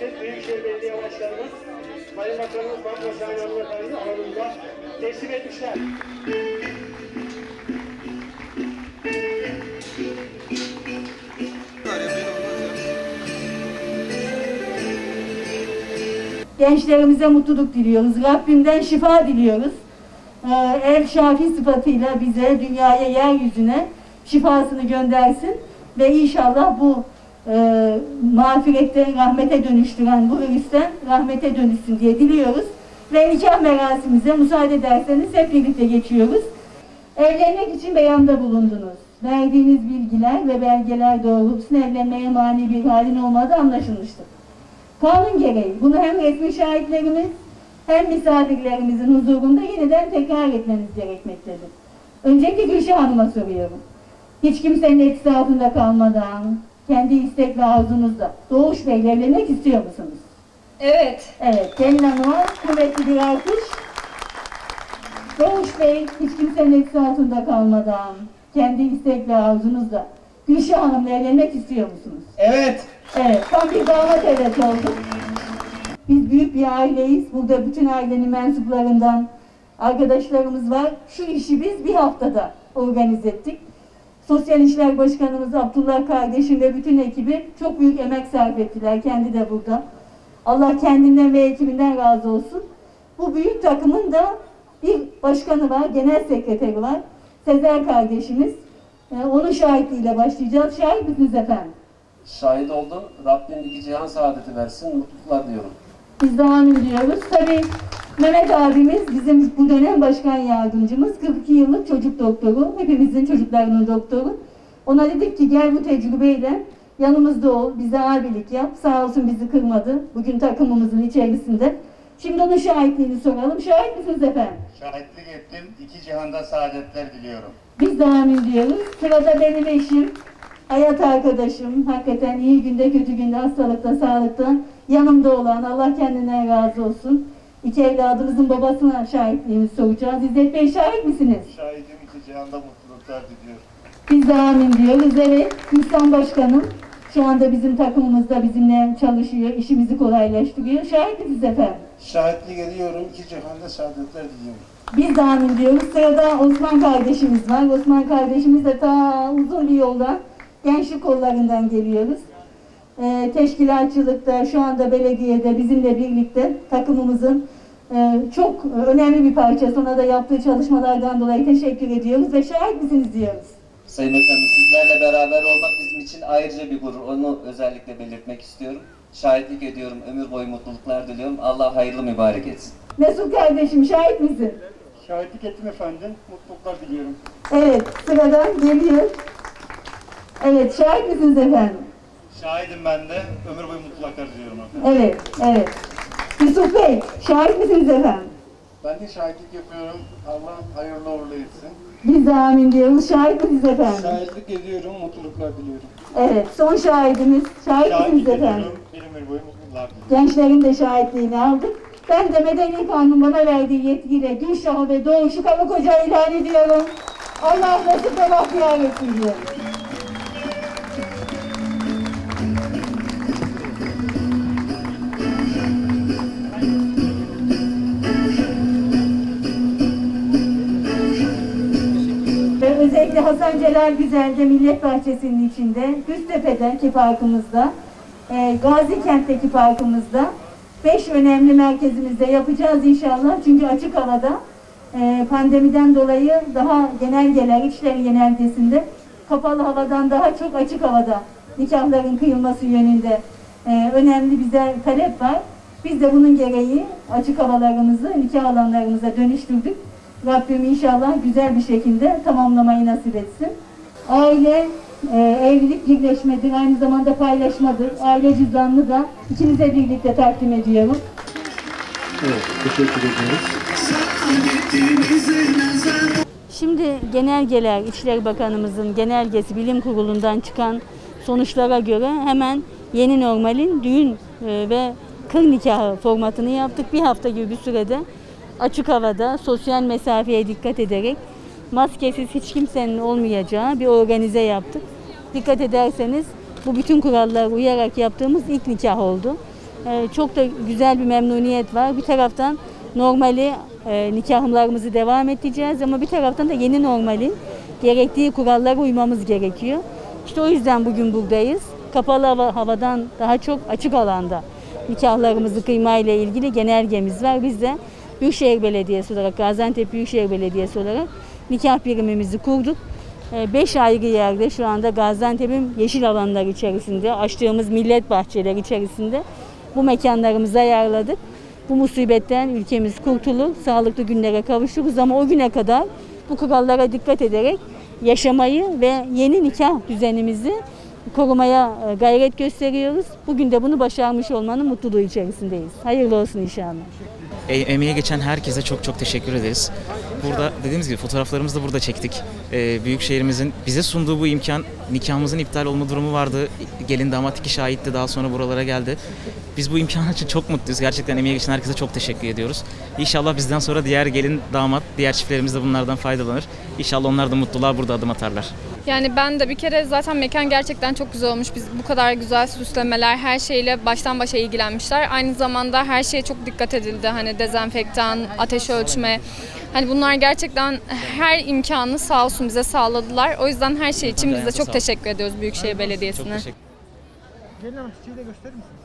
Gaziantep Büyükşehir Belediye Başkanımız, Sayın Bakanımız Bambaşan Hanımefendi alanında teslim etmişler. Gençlerimize mutluluk diliyoruz. Rabbimden şifa diliyoruz. Ee, El Şafi sıfatıyla bize, dünyaya, yeryüzüne şifasını göndersin. Ve inşallah bu e, mağfiretten rahmete dönüştüren bu virüsten rahmete dönüşsün diye diliyoruz. Ve nikah merasimimize müsaade ederseniz hep birlikte geçiyoruz. Evlenmek için beyanda bulundunuz. Verdiğiniz bilgiler ve belgeler doğrultusunda evlenmeye mani bir halin olmadığı anlaşılmıştır. Kanun gereği bunu hem resmi şahitlerimiz hem misafirlerimizin huzurunda yeniden tekrar etmeniz gerekmektedir. Öncelikle Gülşah Hanım'a soruyorum. Hiç kimsenin etkisi altında kalmadan, kendi istek ve arzunuzla Doğuş Bey'le evlenmek istiyor musunuz? Evet. Evet, Gelin Hanım'a kuvvetli bir alkış. Doğuş Bey hiç kimsenin etkisi altında kalmadan, kendi istek ve arzunuzla Gülşah Hanım'la evlenmek istiyor musunuz? Evet. Evet, tam bir damat evet oldu. Biz büyük bir aileyiz. Burada bütün ailenin mensuplarından arkadaşlarımız var. Şu işi biz bir haftada organize ettik. Sosyal İşler Başkanımız Abdullah kardeşim ve bütün ekibi çok büyük emek sarf ettiler. Kendi de burada. Allah kendinden ve ekibinden razı olsun. Bu büyük takımın da bir başkanı var, genel sekreteri var. Sezer kardeşimiz. Ee, onun şahitliğiyle başlayacağız. Şahit misiniz efendim? şahit oldum. Rabbim iki cihan saadeti versin. Mutluluklar diyorum. Biz de amin diyoruz. Tabii Mehmet abimiz bizim bu dönem başkan yardımcımız. 42 yıllık çocuk doktoru. Hepimizin çocuklarının doktoru. Ona dedik ki gel bu tecrübeyle yanımızda ol, bize abilik yap. Sağ olsun bizi kırmadı. Bugün takımımızın içerisinde. Şimdi onun şahitliğini soralım. Şahit misiniz efendim? Şahitlik ettim. İki cihanda saadetler diliyorum. Biz de amin diyoruz. Sırada benim eşim, hayat arkadaşım, hakikaten iyi günde kötü günde hastalıkta, sağlıkta yanımda olan Allah kendinden razı olsun. İki evladımızın babasına şahitliğini soracağız. İzzet Bey şahit misiniz? Şahidim iki cihanda mutluluklar diliyorum. Biz de amin diyoruz. Evet, Hüsam Başkanım şu anda bizim takımımızda bizimle çalışıyor, işimizi kolaylaştırıyor. Şahit misiniz efendim? Şahitlik ediyorum. iki cihanda saadetler diliyorum. Biz de amin diyoruz. Sırada Osman kardeşimiz var. Osman kardeşimiz de ta uzun bir yoldan gençlik kollarından geliyoruz. Ee, teşkilatçılıkta, şu anda belediyede bizimle birlikte takımımızın e, çok önemli bir parçası. Ona da yaptığı çalışmalardan dolayı teşekkür ediyoruz ve şahit misiniz diyoruz. Sayın Efendim sizlerle beraber olmak bizim için ayrıca bir gurur. Onu özellikle belirtmek istiyorum. Şahitlik ediyorum. Ömür boyu mutluluklar diliyorum. Allah hayırlı mübarek etsin. Mesut kardeşim şahit misin? Şahitlik ettim efendim. Mutluluklar diliyorum. Evet, sıradan geliyor. Evet, şahit misiniz efendim? Şahidim ben de. Ömür boyu mutluluklar diliyorum efendim. Evet, evet. Yusuf Bey, şahit misiniz efendim? Ben de şahitlik yapıyorum. Allah hayırlı uğurlu etsin. Biz de amin diyoruz. Şahit misiniz efendim? Şahitlik ediyorum. Mutluluklar diliyorum. Evet, son şahidimiz. Şahit misiniz efendim? Bir ömür boyu mutluluklar diliyorum. Gençlerin de şahitliğini aldık. Ben de Medeni Kanun bana verdiği yetkiyle Gülşah'ı ve Doğuş'u karı koca ilan ediyorum. Allah nasip ve bahtiyar etsin diyorum. Özellikle Hasan Celal Güzel'de Millet Bahçesi'nin içinde, Düztepe'deki parkımızda, e, Gazi Kent'teki parkımızda, beş önemli merkezimizde yapacağız inşallah. Çünkü açık havada e, pandemiden dolayı daha genelgeler, içleri genelgesinde kapalı havadan daha çok açık havada nikahların kıyılması yönünde e, önemli bize talep var. Biz de bunun gereği açık havalarımızı nikah alanlarımıza dönüştürdük. Rabbim inşallah güzel bir şekilde tamamlamayı nasip etsin. Aile, e, evlilik birleşmedir, aynı zamanda paylaşmadır. Aile cüzdanını da ikinize birlikte takdim ediyorum. Şimdi genelgeler, İçişleri Bakanımızın genelgesi bilim kurulundan çıkan sonuçlara göre hemen yeni normalin düğün e, ve kır nikahı formatını yaptık. Bir hafta gibi bir sürede açık havada sosyal mesafeye dikkat ederek maskesiz hiç kimsenin olmayacağı bir organize yaptık. Dikkat ederseniz bu bütün kurallara uyarak yaptığımız ilk nikah oldu. e, çok da güzel bir memnuniyet var. Bir taraftan normali e, nikahlarımızı devam edeceğiz ama bir taraftan da yeni normalin gerektiği kurallara uymamız gerekiyor. İşte o yüzden bugün buradayız. Kapalı hava, havadan daha çok açık alanda nikahlarımızı kıymayla ilgili genelgemiz var. Biz de Büyükşehir Belediyesi olarak, Gaziantep Büyükşehir Belediyesi olarak nikah birimimizi kurduk. 5 ayrı yerde şu anda Gaziantep'in yeşil alanlar içerisinde, açtığımız millet bahçeleri içerisinde bu mekanlarımızı ayarladık. Bu musibetten ülkemiz kurtulur, sağlıklı günlere kavuşuruz ama o güne kadar bu kurallara dikkat ederek yaşamayı ve yeni nikah düzenimizi korumaya e, gayret gösteriyoruz. Bugün de bunu başarmış olmanın mutluluğu içerisindeyiz. Hayırlı olsun inşallah. E- emeğe geçen herkese çok çok teşekkür ederiz. Burada dediğimiz gibi fotoğraflarımızı da burada çektik. E, Büyükşehirimizin bize sunduğu bu imkan, nikahımızın iptal olma durumu vardı. Gelin damat iki şahitti daha sonra buralara geldi. Biz bu imkan için çok mutluyuz. Gerçekten emeğe geçen herkese çok teşekkür ediyoruz. İnşallah bizden sonra diğer gelin damat, diğer çiftlerimiz de bunlardan faydalanır. İnşallah onlar da mutluluğa burada adım atarlar. Yani ben de bir kere zaten mekan gerçekten çok güzel olmuş. Biz bu kadar güzel süslemeler, her şeyle baştan başa ilgilenmişler. Aynı zamanda her şeye çok dikkat edildi. Hani dezenfektan, ateş ölçme. Hani bunlar gerçekten her imkanı sağ olsun bize sağladılar. O yüzden her şey için biz de çok teşekkür ediyoruz Büyükşehir Belediyesi'ne. Gelin hanım çiçeği de gösterir misiniz?